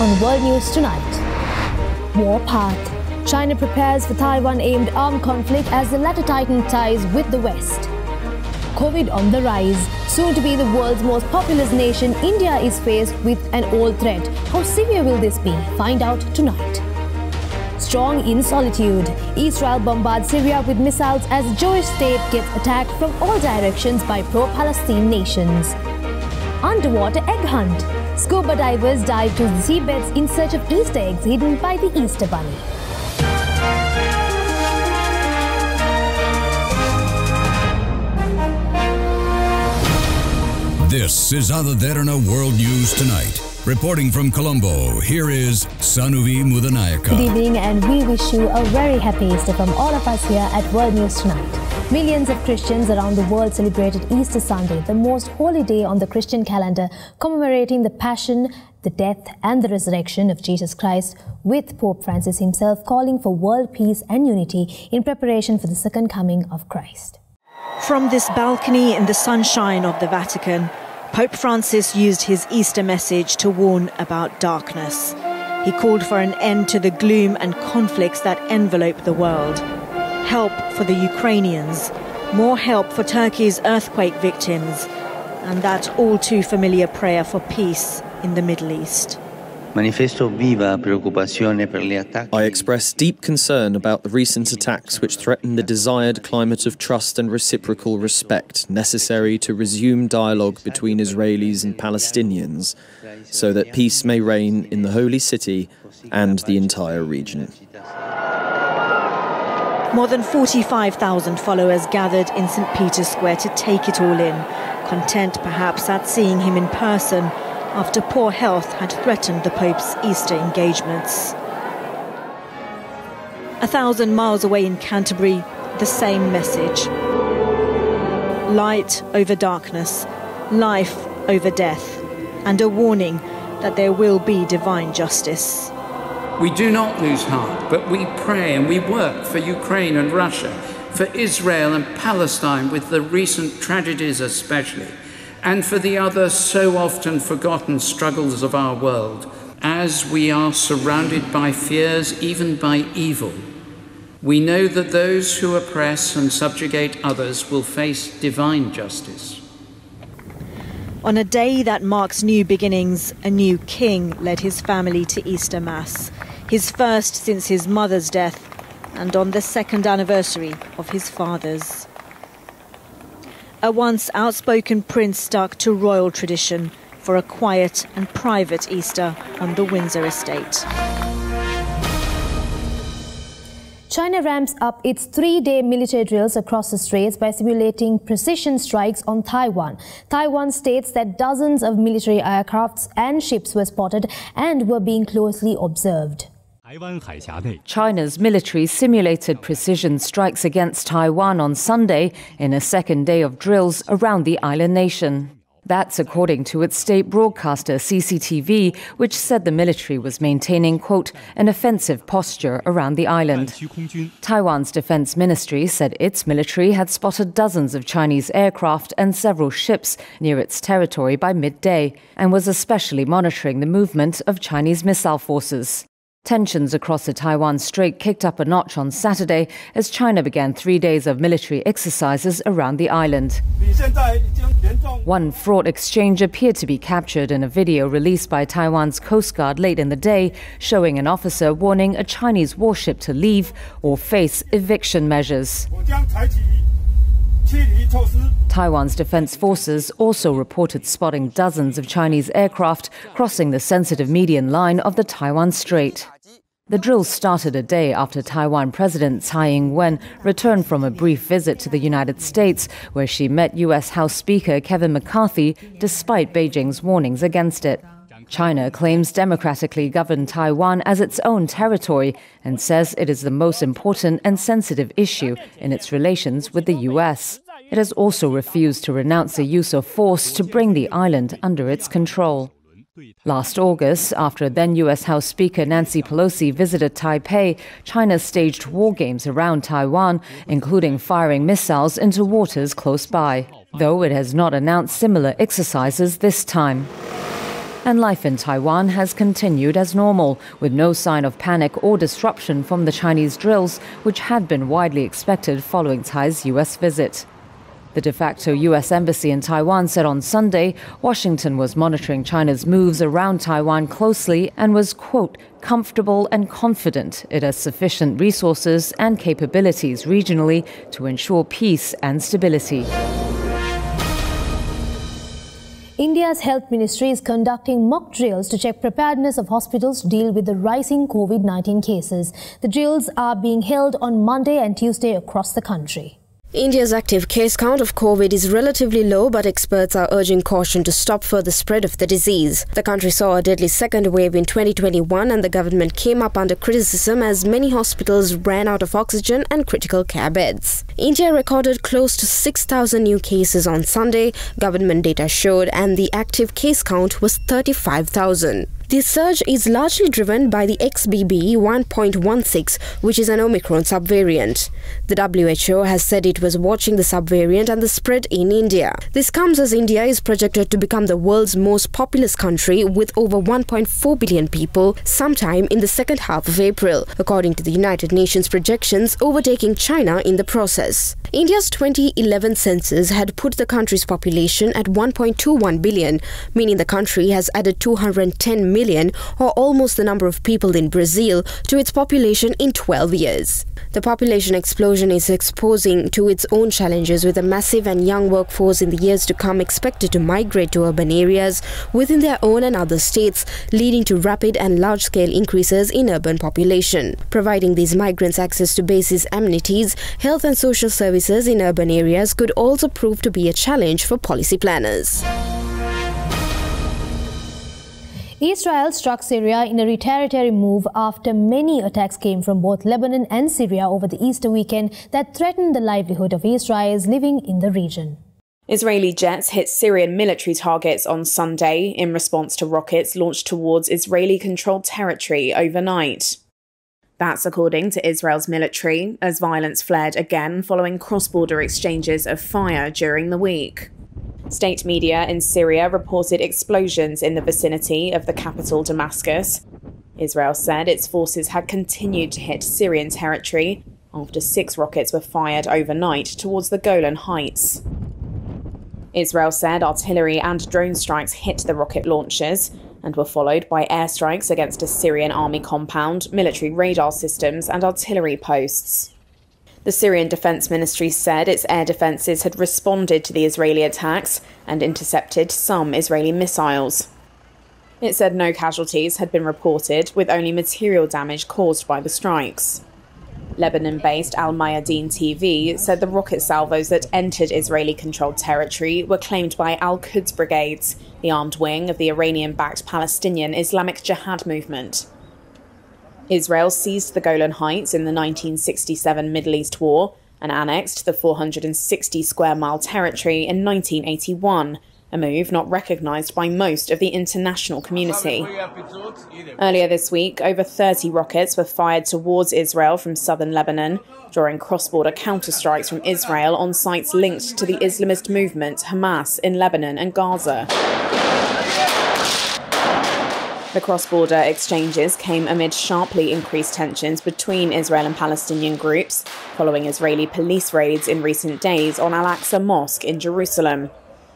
on World News Tonight. War path. China prepares for Taiwan aimed armed conflict as the latter tightens ties with the West. COVID on the rise. Soon to be the world's most populous nation, India is faced with an old threat. How severe will this be? Find out tonight. Strong in solitude. Israel bombards Syria with missiles as Jewish state gets attacked from all directions by pro-Palestine nations. Underwater egg hunt. Scuba divers dive to the seabeds in search of Easter eggs hidden by the Easter Bunny. This is Ada Derana World News Tonight. Reporting from Colombo, here is Sanuvi Mudanayaka. Good evening, and we wish you a very happy Easter from all of us here at World News Tonight. Millions of Christians around the world celebrated Easter Sunday, the most holy day on the Christian calendar, commemorating the passion, the death, and the resurrection of Jesus Christ, with Pope Francis himself calling for world peace and unity in preparation for the second coming of Christ. From this balcony in the sunshine of the Vatican, Pope Francis used his Easter message to warn about darkness. He called for an end to the gloom and conflicts that envelope the world. Help for the Ukrainians, more help for Turkey's earthquake victims, and that all too familiar prayer for peace in the Middle East. I express deep concern about the recent attacks which threaten the desired climate of trust and reciprocal respect necessary to resume dialogue between Israelis and Palestinians so that peace may reign in the Holy City and the entire region. More than 45,000 followers gathered in St. Peter's Square to take it all in, content perhaps at seeing him in person after poor health had threatened the Pope's Easter engagements. A thousand miles away in Canterbury, the same message light over darkness, life over death, and a warning that there will be divine justice. We do not lose heart, but we pray and we work for Ukraine and Russia, for Israel and Palestine, with the recent tragedies especially, and for the other so often forgotten struggles of our world, as we are surrounded by fears, even by evil. We know that those who oppress and subjugate others will face divine justice. On a day that marks new beginnings, a new king led his family to Easter Mass, his first since his mother's death, and on the second anniversary of his father's. A once outspoken prince stuck to royal tradition for a quiet and private Easter on the Windsor estate. China ramps up its three-day military drills across the straits by simulating precision strikes on Taiwan. Taiwan states that dozens of military aircrafts and ships were spotted and were being closely observed. China's military simulated precision strikes against Taiwan on Sunday in a second day of drills around the island nation. That's according to its state broadcaster CCTV, which said the military was maintaining, quote, an offensive posture around the island. Taiwan's defense ministry said its military had spotted dozens of Chinese aircraft and several ships near its territory by midday and was especially monitoring the movement of Chinese missile forces. Tensions across the Taiwan Strait kicked up a notch on Saturday as China began three days of military exercises around the island. One fraught exchange appeared to be captured in a video released by Taiwan's Coast Guard late in the day, showing an officer warning a Chinese warship to leave or face eviction measures. Taiwan's defense forces also reported spotting dozens of Chinese aircraft crossing the sensitive median line of the Taiwan Strait. The drills started a day after Taiwan President Tsai Ing wen returned from a brief visit to the United States, where she met U.S. House Speaker Kevin McCarthy despite Beijing's warnings against it. China claims democratically governed Taiwan as its own territory and says it is the most important and sensitive issue in its relations with the U.S. It has also refused to renounce the use of force to bring the island under its control. Last August, after then U.S. House Speaker Nancy Pelosi visited Taipei, China staged war games around Taiwan, including firing missiles into waters close by, though it has not announced similar exercises this time. and life in Taiwan has continued as normal, with no sign of panic or disruption from the Chinese drills, which had been widely expected following Tsai's U.S. visit. The de facto U.S. Embassy in Taiwan said on Sunday Washington was monitoring China's moves around Taiwan closely and was, quote, comfortable and confident it has sufficient resources and capabilities regionally to ensure peace and stability. India's health ministry is conducting mock drills to check preparedness of hospitals to deal with the rising COVID 19 cases. The drills are being held on Monday and Tuesday across the country. India's active case count of COVID is relatively low, but experts are urging caution to stop further spread of the disease. The country saw a deadly second wave in 2021, and the government came up under criticism as many hospitals ran out of oxygen and critical care beds. India recorded close to 6,000 new cases on Sunday, government data showed, and the active case count was 35,000. The surge is largely driven by the XBB 1.16, which is an Omicron subvariant. The WHO has said it was watching the subvariant and the spread in India. This comes as India is projected to become the world's most populous country with over 1.4 billion people sometime in the second half of April, according to the United Nations projections, overtaking China in the process. India's 2011 census had put the country's population at 1.21 billion, meaning the country has added 210 million million, or almost the number of people in Brazil, to its population in 12 years. The population explosion is exposing to its own challenges with a massive and young workforce in the years to come expected to migrate to urban areas within their own and other states, leading to rapid and large-scale increases in urban population. Providing these migrants access to basic amenities, health and social services in urban areas could also prove to be a challenge for policy planners. Israel struck Syria in a retaliatory move after many attacks came from both Lebanon and Syria over the Easter weekend that threatened the livelihood of Israelis living in the region. Israeli jets hit Syrian military targets on Sunday in response to rockets launched towards Israeli controlled territory overnight. That's according to Israel's military, as violence flared again following cross border exchanges of fire during the week. State media in Syria reported explosions in the vicinity of the capital Damascus. Israel said its forces had continued to hit Syrian territory after six rockets were fired overnight towards the Golan Heights. Israel said artillery and drone strikes hit the rocket launchers and were followed by airstrikes against a Syrian army compound, military radar systems, and artillery posts. The Syrian Defense Ministry said its air defences had responded to the Israeli attacks and intercepted some Israeli missiles. It said no casualties had been reported, with only material damage caused by the strikes. Lebanon based Al Mayadeen TV said the rocket salvos that entered Israeli controlled territory were claimed by Al Quds Brigades, the armed wing of the Iranian backed Palestinian Islamic Jihad movement. Israel seized the Golan Heights in the 1967 Middle East War and annexed the 460 square mile territory in 1981, a move not recognised by most of the international community. Earlier this week, over 30 rockets were fired towards Israel from southern Lebanon, drawing cross border counterstrikes from Israel on sites linked to the Islamist movement Hamas in Lebanon and Gaza. The cross border exchanges came amid sharply increased tensions between Israel and Palestinian groups following Israeli police raids in recent days on Al Aqsa Mosque in Jerusalem.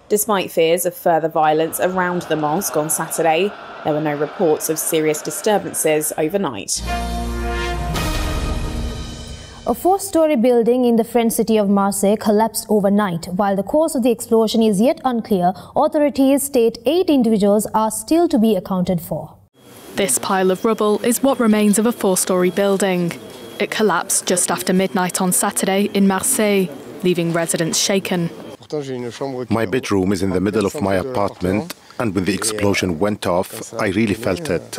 Despite fears of further violence around the mosque on Saturday, there were no reports of serious disturbances overnight. A four story building in the French city of Marseille collapsed overnight. While the cause of the explosion is yet unclear, authorities state eight individuals are still to be accounted for. This pile of rubble is what remains of a four story building. It collapsed just after midnight on Saturday in Marseille, leaving residents shaken. My bedroom is in the middle of my apartment, and when the explosion went off, I really felt it.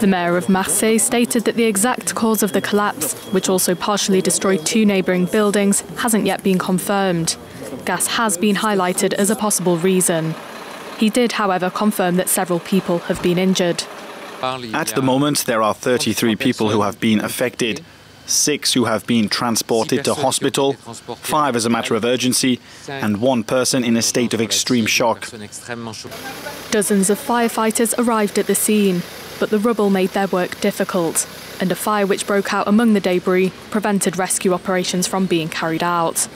The mayor of Marseille stated that the exact cause of the collapse, which also partially destroyed two neighbouring buildings, hasn't yet been confirmed. Gas has been highlighted as a possible reason. He did, however, confirm that several people have been injured. At the moment, there are 33 people who have been affected. Six who have been transported to hospital, five as a matter of urgency, and one person in a state of extreme shock. Dozens of firefighters arrived at the scene, but the rubble made their work difficult, and a fire which broke out among the debris prevented rescue operations from being carried out.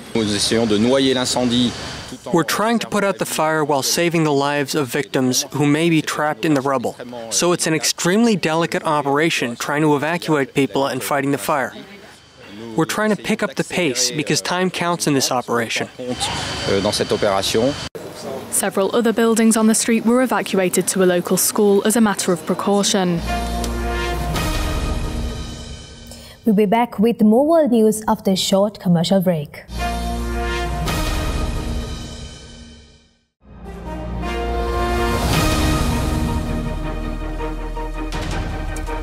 We're trying to put out the fire while saving the lives of victims who may be trapped in the rubble. So it's an extremely delicate operation trying to evacuate people and fighting the fire. We're trying to pick up the pace because time counts in this operation. Several other buildings on the street were evacuated to a local school as a matter of precaution. We'll be back with more world news after a short commercial break.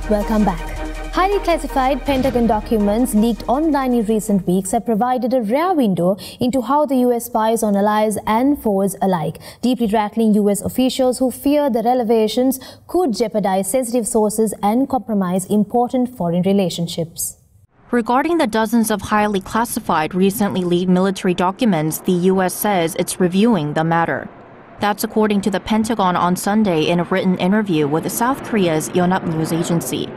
Welcome back. Highly classified Pentagon documents leaked online in recent weeks have provided a rare window into how the US spies on allies and foes alike, deeply rattling US officials who fear the revelations could jeopardize sensitive sources and compromise important foreign relationships. Regarding the dozens of highly classified recently leaked military documents, the U.S. says it's reviewing the matter. That's according to the Pentagon on Sunday in a written interview with South Korea's Yonhap news agency.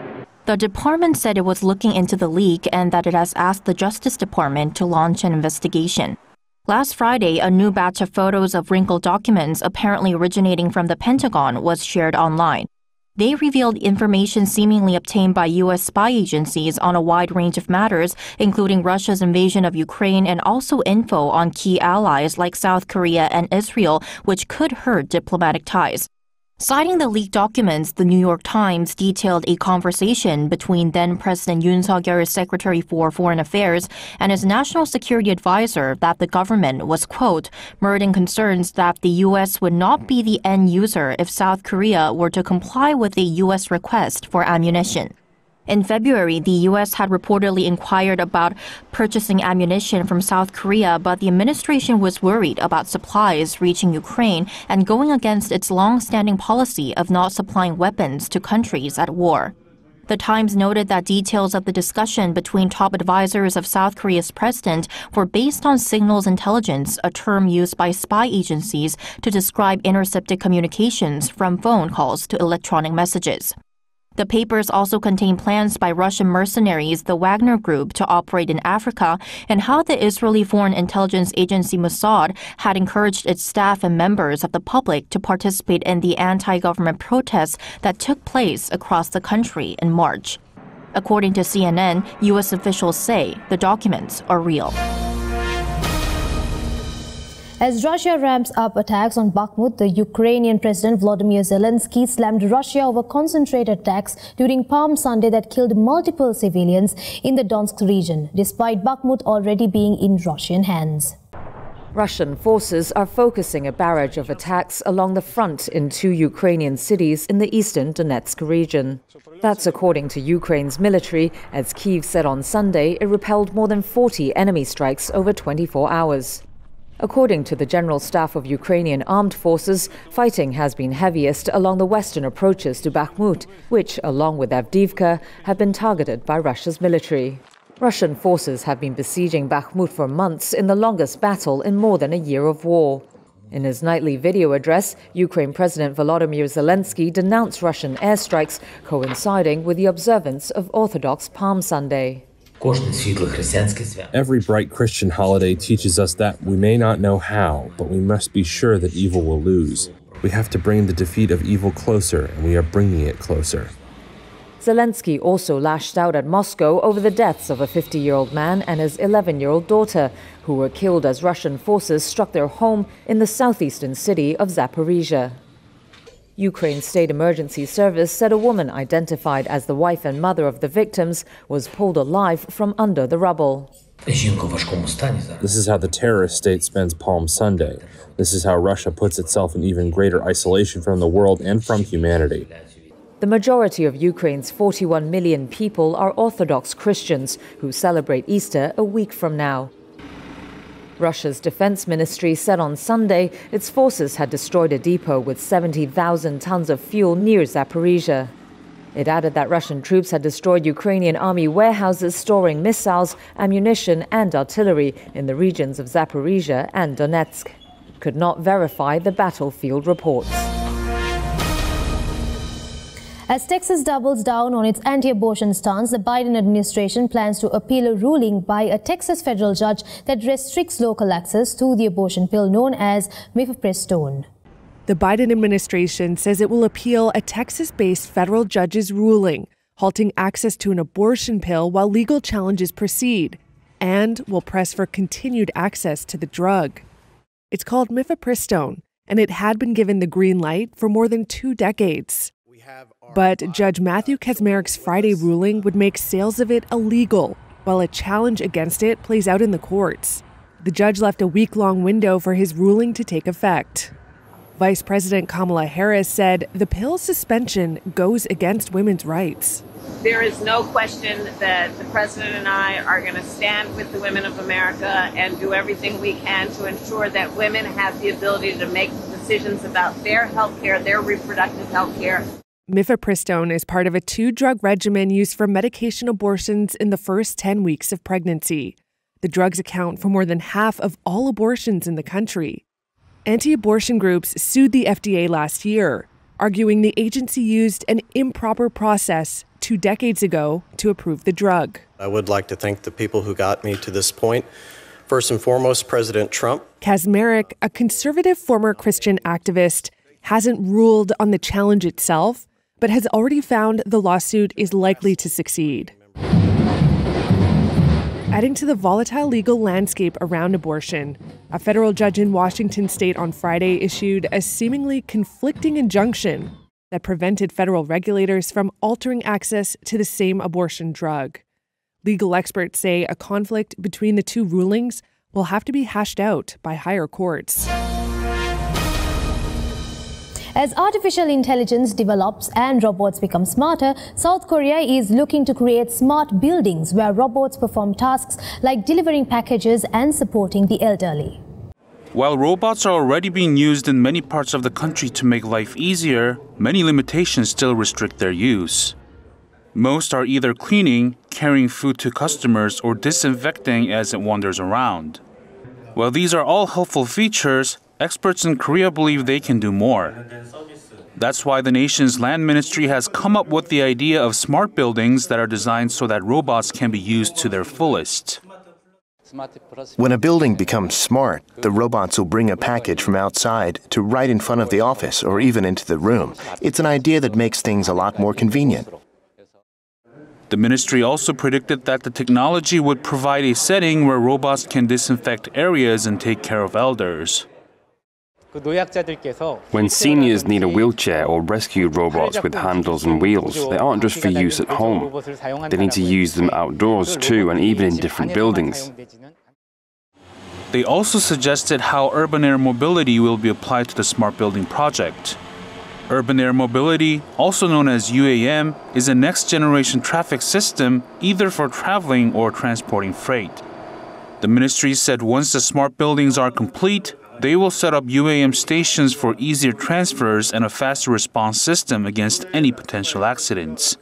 The department said it was looking into the leak and that it has asked the Justice Department to launch an investigation. Last Friday, a new batch of photos of wrinkled documents apparently originating from the Pentagon was shared online. They revealed information seemingly obtained by U.S. spy agencies on a wide range of matters, including Russia's invasion of Ukraine and also info on key allies like South Korea and Israel, which could hurt diplomatic ties. Citing the leaked documents, the New York Times detailed a conversation between then President Yoon Suk-yeol's Secretary for Foreign Affairs and his national security advisor that the government was, quote, in concerns that the U.S. would not be the end user if South Korea were to comply with a U.S. request for ammunition. In February, the U.S. had reportedly inquired about purchasing ammunition from South Korea, but the administration was worried about supplies reaching Ukraine and going against its long-standing policy of not supplying weapons to countries at war. The Times noted that details of the discussion between top advisors of South Korea's president were based on signals intelligence, a term used by spy agencies to describe intercepted communications from phone calls to electronic messages. The papers also contain plans by Russian mercenaries, the Wagner Group, to operate in Africa and how the Israeli Foreign Intelligence Agency Mossad had encouraged its staff and members of the public to participate in the anti government protests that took place across the country in March. According to CNN, U.S. officials say the documents are real. As Russia ramps up attacks on Bakhmut, the Ukrainian President Volodymyr Zelensky slammed Russia over concentrated attacks during Palm Sunday that killed multiple civilians in the Donetsk region, despite Bakhmut already being in Russian hands. Russian forces are focusing a barrage of attacks along the front in two Ukrainian cities in the eastern Donetsk region. That's according to Ukraine's military, as Kiev said on Sunday it repelled more than 40 enemy strikes over 24 hours. According to the General Staff of Ukrainian Armed Forces, fighting has been heaviest along the western approaches to Bakhmut, which, along with Avdiivka, have been targeted by Russia's military. Russian forces have been besieging Bakhmut for months in the longest battle in more than a year of war. In his nightly video address, Ukraine President Volodymyr Zelensky denounced Russian airstrikes coinciding with the observance of Orthodox Palm Sunday. Every bright Christian holiday teaches us that we may not know how, but we must be sure that evil will lose. We have to bring the defeat of evil closer, and we are bringing it closer. Zelensky also lashed out at Moscow over the deaths of a 50 year old man and his 11 year old daughter, who were killed as Russian forces struck their home in the southeastern city of Zaporizhia. Ukraine's State Emergency Service said a woman identified as the wife and mother of the victims was pulled alive from under the rubble. This is how the terrorist state spends Palm Sunday. This is how Russia puts itself in even greater isolation from the world and from humanity. The majority of Ukraine's 41 million people are Orthodox Christians who celebrate Easter a week from now. Russia's defense ministry said on Sunday its forces had destroyed a depot with 70,000 tons of fuel near Zaporizhia. It added that Russian troops had destroyed Ukrainian army warehouses storing missiles, ammunition, and artillery in the regions of Zaporizhia and Donetsk. Could not verify the battlefield reports. As Texas doubles down on its anti abortion stance, the Biden administration plans to appeal a ruling by a Texas federal judge that restricts local access to the abortion pill known as mifepristone. The Biden administration says it will appeal a Texas based federal judge's ruling, halting access to an abortion pill while legal challenges proceed, and will press for continued access to the drug. It's called mifepristone, and it had been given the green light for more than two decades. But Judge Matthew Kacsmaryk's Friday ruling would make sales of it illegal, while a challenge against it plays out in the courts. The judge left a week long window for his ruling to take effect. Vice President Kamala Harris said the pill suspension goes against women's rights. There is no question that the President and I are going to stand with the women of America and do everything we can to ensure that women have the ability to make decisions about their health care, their reproductive health care. Mifepristone is part of a two drug regimen used for medication abortions in the first 10 weeks of pregnancy. The drugs account for more than half of all abortions in the country. Anti abortion groups sued the FDA last year, arguing the agency used an improper process two decades ago to approve the drug. I would like to thank the people who got me to this point. First and foremost, President Trump. Kacsmaryk, a conservative former Christian activist, hasn't ruled on the challenge itself, but has already found the lawsuit is likely to succeed. Adding to the volatile legal landscape around abortion, a federal judge in Washington state on Friday issued a seemingly conflicting injunction that prevented federal regulators from altering access to the same abortion drug. Legal experts say a conflict between the two rulings will have to be hashed out by higher courts. As artificial intelligence develops and robots become smarter, South Korea is looking to create smart buildings where robots perform tasks like delivering packages and supporting the elderly. While robots are already being used in many parts of the country to make life easier, many limitations still restrict their use. Most are either cleaning, carrying food to customers, or disinfecting as it wanders around. While these are all helpful features, experts in Korea believe they can do more. That's why the nation's land ministry has come up with the idea of smart buildings that are designed so that robots can be used to their fullest. When a building becomes smart, the robots will bring a package from outside to right in front of the office or even into the room. It's an idea that makes things a lot more convenient. The ministry also predicted that the technology would provide a setting where robots can disinfect areas and take care of elders. When seniors need a wheelchair or rescue robots with handles and wheels, they aren't just for use at home. They need to use them outdoors too, and even in different buildings. They also suggested how urban air mobility will be applied to the smart building project. Urban air mobility, also known as UAM, is a next generation traffic system either for traveling or transporting freight. The ministry said once the smart buildings are complete, they will set up UAM stations for easier transfers and a faster response system against any potential accidents.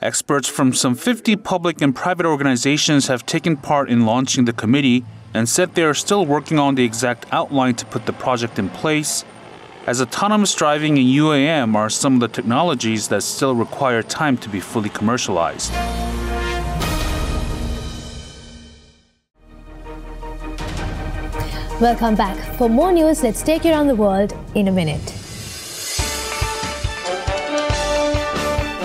Experts from some 50 public and private organizations have taken part in launching the committee and said they are still working on the exact outline to put the project in place, as autonomous driving and UAM are some of the technologies that still require time to be fully commercialized. Welcome back. For more news, let's take you around the world in a minute.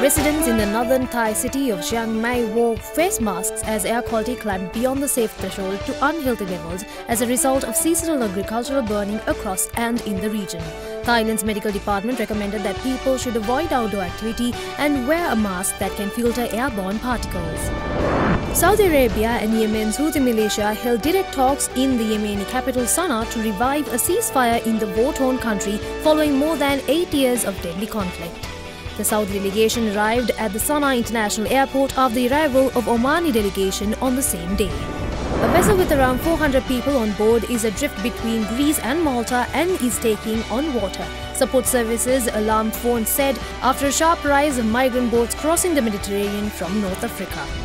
Residents in the northern Thai city of Chiang Mai wore face masks as air quality climbed beyond the safe threshold to unhealthy levels as a result of seasonal agricultural burning across and in the region. Thailand's medical department recommended that people should avoid outdoor activity and wear a mask that can filter airborne particles. Saudi Arabia and Yemen's Houthi militia held direct talks in the Yemeni capital Sana'a to revive a ceasefire in the war-torn country following more than eight years of deadly conflict. The Saudi delegation arrived at the Sana'a International Airport after the arrival of Omani delegation on the same day. A vessel with around 400 people on board is adrift between Greece and Malta and is taking on water. Support services alarm phone said after a sharp rise of migrant boats crossing the Mediterranean from North Africa.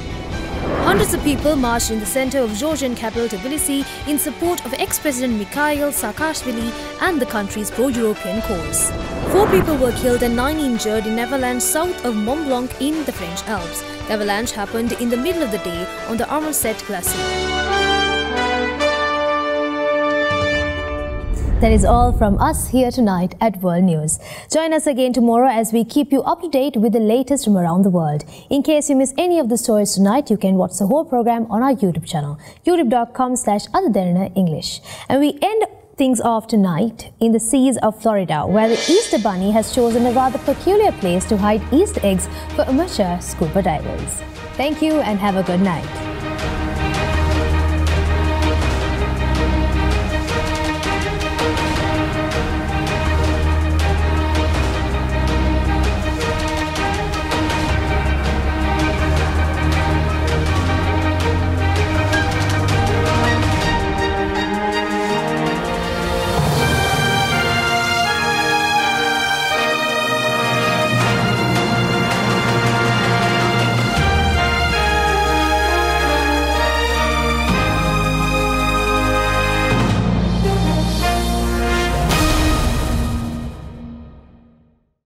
Hundreds of people marched in the center of Georgian capital Tbilisi in support of ex-president Mikhail Saakashvili and the country's pro-European cause. Four people were killed and nine injured in avalanche south of Mont Blanc in the French Alps. The avalanche happened in the middle of the day on the Armancette Glacier. That is all from us here tonight at World News. Join us again tomorrow as we keep you up to date with the latest from around the world. In case you miss any of the stories tonight, you can watch the whole program on our YouTube channel, youtube.com slash English. And we end things off tonight in the seas of Florida, where the Easter Bunny has chosen a rather peculiar place to hide Easter eggs for amateur scuba divers. Thank you and have a good night.